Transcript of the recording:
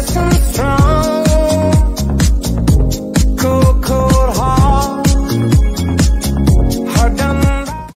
dancing